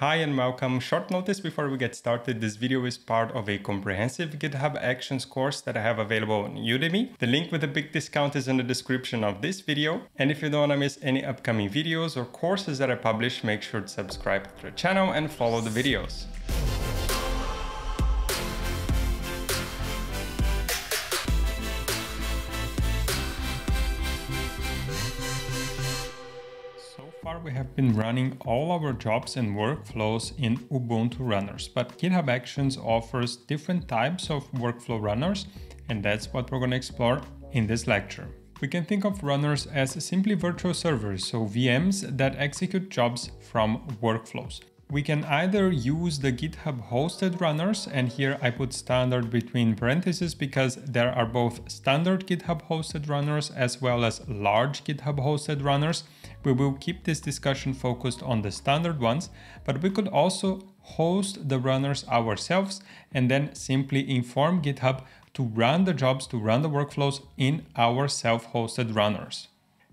Hi and welcome. Short notice before we get started. This video is part of a comprehensive GitHub Actions course that I have available on Udemy. The link with the big discount is in the description of this video. And if you don't want to miss any upcoming videos or courses that I publish, make sure to subscribe to the channel and follow the videos. Far we have been running all our jobs and workflows in Ubuntu runners, but GitHub Actions offers different types of workflow runners, and that's what we're going to explore in this lecture. We can think of runners as simply virtual servers, so VMs that execute jobs from workflows. We can either use the GitHub hosted runners, and here I put standard between parentheses because there are both standard GitHub hosted runners as well as large GitHub hosted runners. We will keep this discussion focused on the standard ones, but we could also host the runners ourselves and then simply inform GitHub to run the jobs, to run the workflows in our self-hosted runners.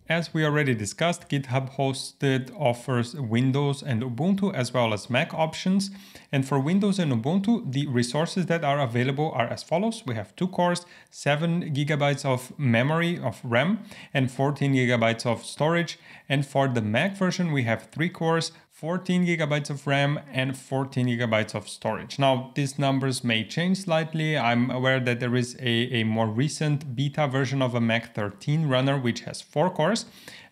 As we already discussed, GitHub Hosted offers Windows and Ubuntu as well as Mac options. And for Windows and Ubuntu, the resources that are available are as follows. We have two cores, 7 gigabytes of memory of RAM and 14 gigabytes of storage. And for the Mac version, we have three cores, 14 gigabytes of RAM and 14 gigabytes of storage. Now, these numbers may change slightly. I'm aware that there is a, a more recent beta version of a Mac 13 runner, which has four cores.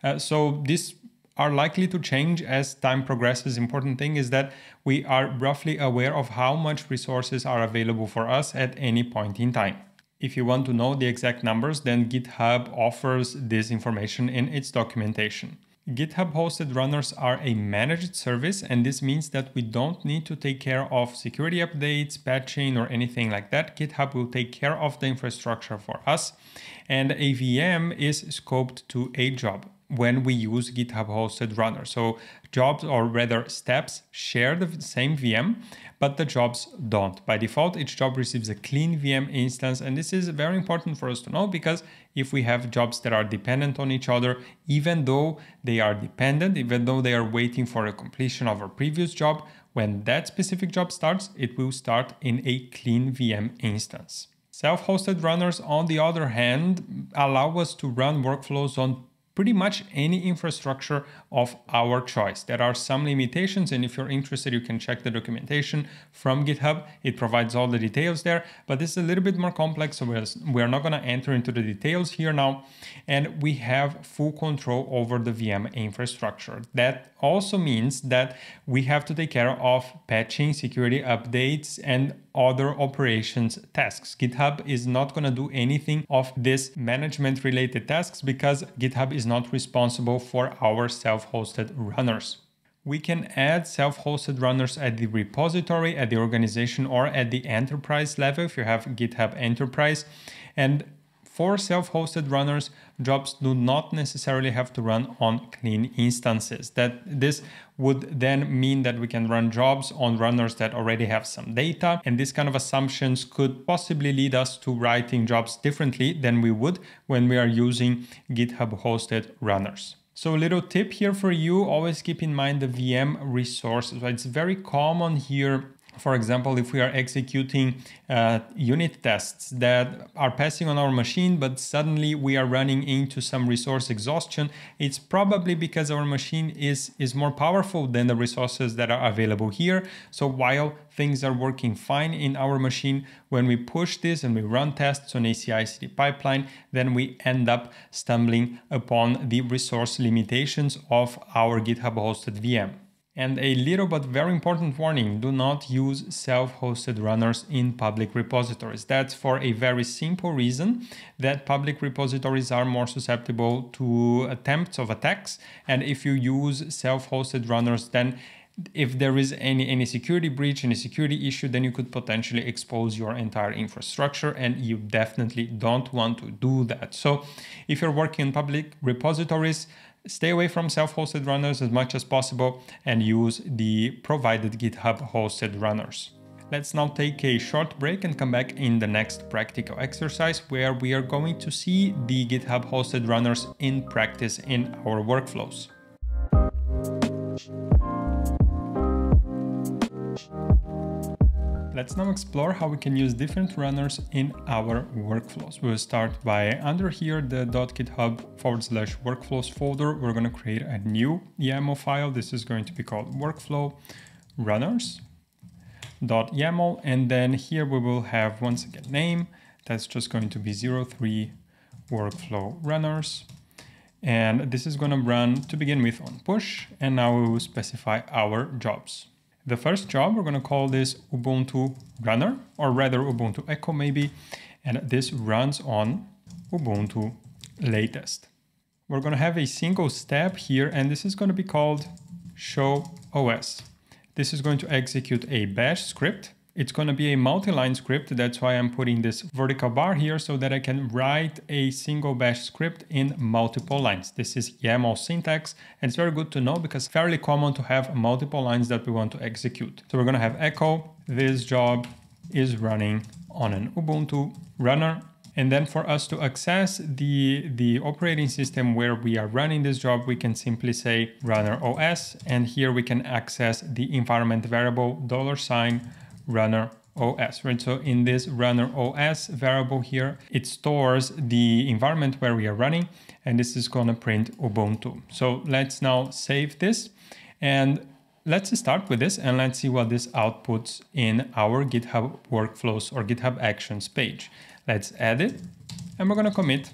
Uh, so these are likely to change as time progresses. Important thing is that we are roughly aware of how much resources are available for us at any point in time. If you want to know the exact numbers, then GitHub offers this information in its documentation. GitHub hosted runners are a managed service, and this means that we don't need to take care of security updates, patching, or anything like that. GitHub will take care of the infrastructure for us, and a VM is scoped to a job when we use GitHub hosted runner. So jobs or rather steps share the same VM, but the jobs don't. By default, each job receives a clean VM instance. And this is very important for us to know because if we have jobs that are dependent on each other, even though they are dependent, even though they are waiting for a completion of a previous job, when that specific job starts, it will start in a clean VM instance. Self-hosted runners, on the other hand, allow us to run workflows on pretty much any infrastructure of our choice. There are some limitations, and if you're interested, you can check the documentation from GitHub. It provides all the details there, but this is a little bit more complex, so we're, not going to enter into the details here now. And we have full control over the VM infrastructure. That also means that we have to take care of patching, security updates, and other operations tasks. GitHub is not going to do anything of this management related tasks because GitHub is not responsible for our self-hosted runners. We can add self-hosted runners at the repository, at the organization, or at the enterprise level if you have GitHub Enterprise. And for self-hosted runners, jobs do not necessarily have to run on clean instances. That this would then mean that we can run jobs on runners that already have some data. And this kind of assumptions could possibly lead us to writing jobs differently than we would when we are using GitHub hosted runners. So a little tip here for you, always keep in mind the VM resources. It's very common here for example, if we are executing uh, unit tests that are passing on our machine, but suddenly we are running into some resource exhaustion, it's probably because our machine is, is more powerful than the resources that are available here. So while things are working fine in our machine, when we push this and we run tests on a CI/CD pipeline, then we end up stumbling upon the resource limitations of our GitHub hosted VM. And a little but very important warning, do not use self-hosted runners in public repositories. That's for a very simple reason that public repositories are more susceptible to attempts of attacks. And if you use self-hosted runners, then if there is any, any security breach, any security issue, then you could potentially expose your entire infrastructure and you definitely don't want to do that. So if you're working in public repositories, Stay away from self-hosted runners as much as possible and use the provided GitHub hosted runners. Let's now take a short break and come back in the next practical exercise where we are going to see the GitHub hosted runners in practice in our workflows. Let's now explore how we can use different runners in our workflows. We'll start by under here, the .github forward slash workflows folder. We're going to create a new YAML file. This is going to be called workflow runners .yaml. And then here we will have once again name. That's just going to be 03 workflow runners. And this is going to run to begin with on push. And now we will specify our jobs. The first job, we're going to call this Ubuntu runner, or rather Ubuntu Echo maybe, and this runs on Ubuntu latest. We're going to have a single step here, and this is going to be called show OS. This is going to execute a bash script it's going to be a multi-line script. That's why I'm putting this vertical bar here so that I can write a single bash script in multiple lines. This is YAML syntax and it's very good to know because fairly common to have multiple lines that we want to execute. So we're going to have echo. This job is running on an Ubuntu runner. And then for us to access the, the operating system where we are running this job, we can simply say runner OS. And here we can access the environment variable dollar sign runner OS, right? So in this runner OS variable here, it stores the environment where we are running, and this is gonna print Ubuntu. So let's now save this and let's start with this and let's see what this outputs in our GitHub workflows or GitHub actions page. Let's add it and we're gonna commit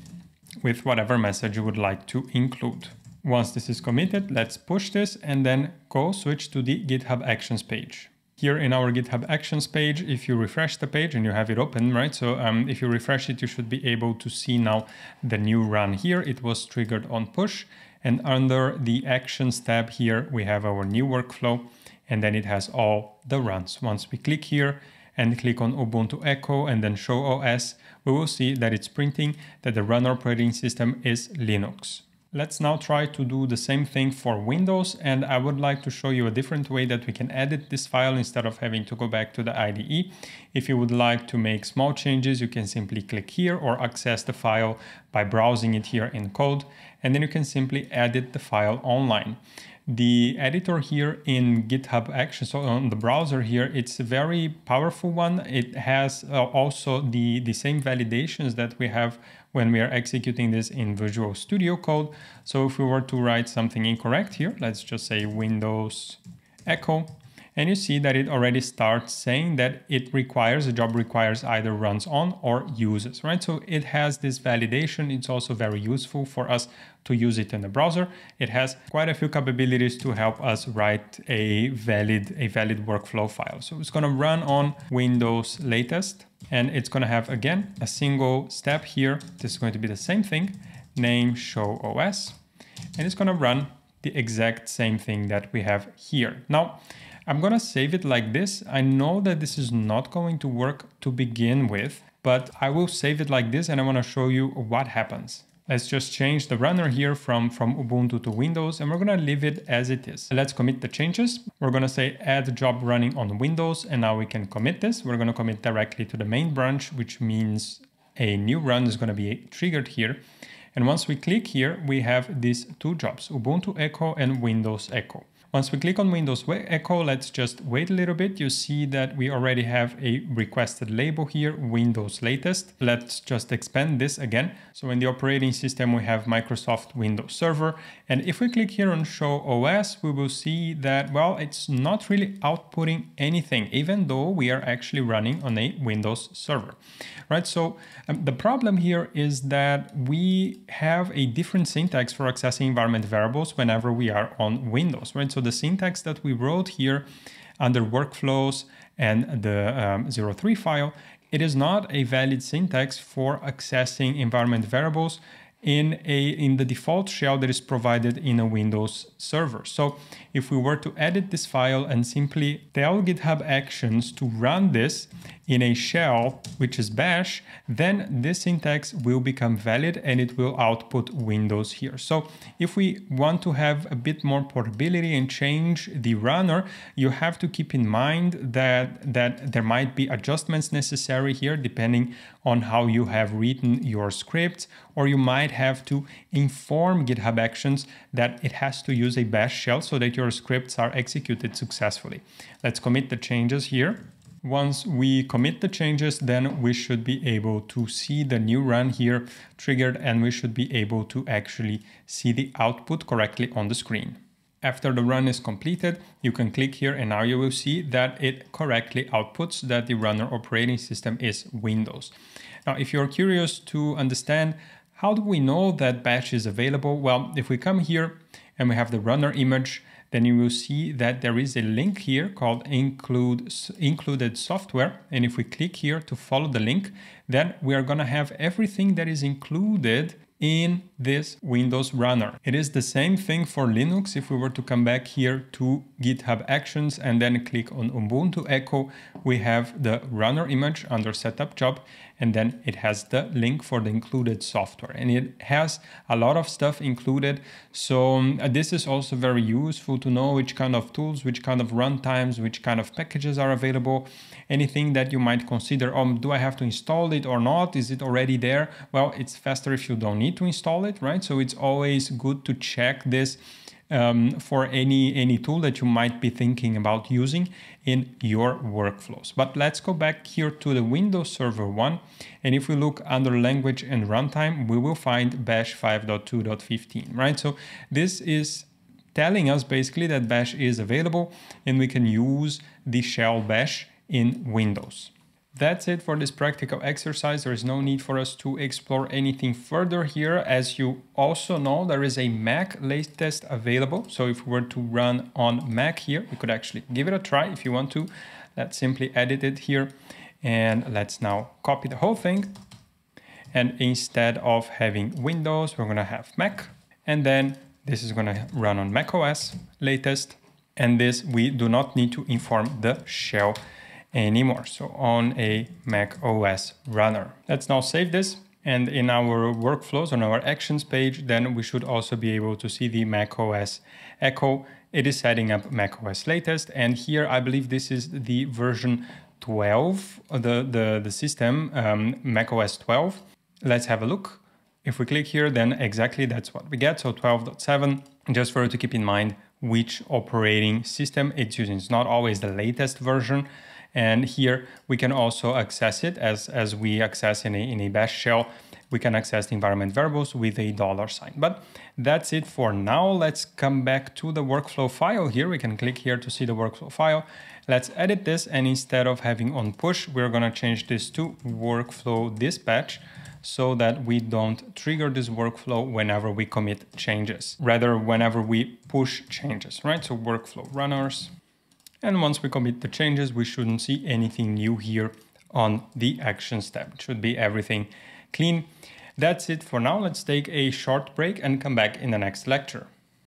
with whatever message you would like to include. Once this is committed, let's push this and then go switch to the GitHub actions page here in our GitHub Actions page, if you refresh the page and you have it open, right? So um, if you refresh it, you should be able to see now the new run here. It was triggered on push. And under the Actions tab here, we have our new workflow. And then it has all the runs. Once we click here and click on Ubuntu Echo and then Show OS, we will see that it's printing that the run operating system is Linux. Let's now try to do the same thing for Windows and I would like to show you a different way that we can edit this file instead of having to go back to the IDE. If you would like to make small changes, you can simply click here or access the file by browsing it here in code and then you can simply edit the file online. The editor here in GitHub Actions, so on the browser here, it's a very powerful one. It has uh, also the, the same validations that we have when we are executing this in Visual Studio Code. So if we were to write something incorrect here, let's just say Windows Echo, and you see that it already starts saying that it requires, the job requires either runs on or uses, right? So it has this validation. It's also very useful for us to use it in the browser. It has quite a few capabilities to help us write a valid, a valid workflow file. So it's gonna run on Windows latest and it's going to have again a single step here. This is going to be the same thing, name show OS, and it's going to run the exact same thing that we have here. Now, I'm to save it like this. I know that this is not going to work to begin with, but I will save it like this and I want to show you what happens. Let's just change the runner here from, from Ubuntu to Windows and we're gonna leave it as it is. Let's commit the changes. We're gonna say add job running on Windows and now we can commit this. We're gonna commit directly to the main branch, which means a new run is gonna be triggered here. And once we click here, we have these two jobs, Ubuntu Echo and Windows Echo. Once we click on Windows Echo, let's just wait a little bit. You see that we already have a requested label here, Windows latest. Let's just expand this again. So in the operating system, we have Microsoft Windows Server. And if we click here on Show OS, we will see that, well, it's not really outputting anything, even though we are actually running on a Windows server, right? So um, the problem here is that we have a different syntax for accessing environment variables whenever we are on Windows, right? So the syntax that we wrote here under workflows and the um, 03 file, it is not a valid syntax for accessing environment variables in a in the default shell that is provided in a Windows server. So if we were to edit this file and simply tell GitHub Actions to run this in a shell, which is bash, then this syntax will become valid and it will output Windows here. So if we want to have a bit more portability and change the runner, you have to keep in mind that, that there might be adjustments necessary here depending on how you have written your script, or you might have to inform GitHub Actions that it has to use a bash shell so that your scripts are executed successfully. Let's commit the changes here Once we commit the changes, then we should be able to see the new run here triggered and we should be able to actually see the output correctly on the screen. After the run is completed, you can click here and now you will see that it correctly outputs that the runner operating system is Windows. Now, if you're curious to understand how do we know that bash is available? Well, if we come here and we have the runner image, then you will see that there is a link here called include included software. And if we click here to follow the link, then we are gonna have everything that is included in this Windows runner. It is the same thing for Linux. If we were to come back here to GitHub Actions and then click on Ubuntu Echo, we have the runner image under setup job and then it has the link for the included software. And it has a lot of stuff included. So um, this is also very useful to know which kind of tools which kind of runtimes which kind of packages are available. Anything that you might consider um do i have to install it or not? Is it already there? Well it's faster if you don't need to install it right so it's always good to check this um, for any, any tool that you might be thinking about using in your workflows. But let's go back here to the Windows Server 1. And if we look under language and runtime, we will find bash 5.2.15, right? So this is telling us basically that bash is available and we can use the shell bash in Windows. That's it for this practical exercise. There is no need for us to explore anything further here. As you also know, there is a Mac latest available. So if we were to run on Mac here, we could actually give it a try if you want to. Let's simply edit it here. And let's now copy the whole thing. And instead of having Windows, we're gonna have Mac. And then this is gonna run on Mac OS latest. And this, we do not need to inform the shell anymore. So on a Mac OS runner. Let's now save this. And in our workflows on our actions page, then we should also be able to see the Mac OS Echo. It is setting up Mac OS latest. And here, I believe this is the version 12, the, the, the system, um, Mac OS 12. Let's have a look. If we click here, then exactly that's what we get. So 12.7, just for you to keep in mind which operating system it's using. It's not always the latest version. And here we can also access it as, as we access in a, in a bash shell. We can access the environment variables with a dollar sign. But that's it for now. Let's come back to the workflow file here. We can click here to see the workflow file. Let's edit this. And instead of having on push, we're going to change this to workflow dispatch so that we don't trigger this workflow whenever we commit changes, rather whenever we push changes, right? So workflow runners, and once we commit the changes, we shouldn't see anything new here on the Actions tab. It should be everything clean. That's it for now. Let's take a short break and come back in the next lecture.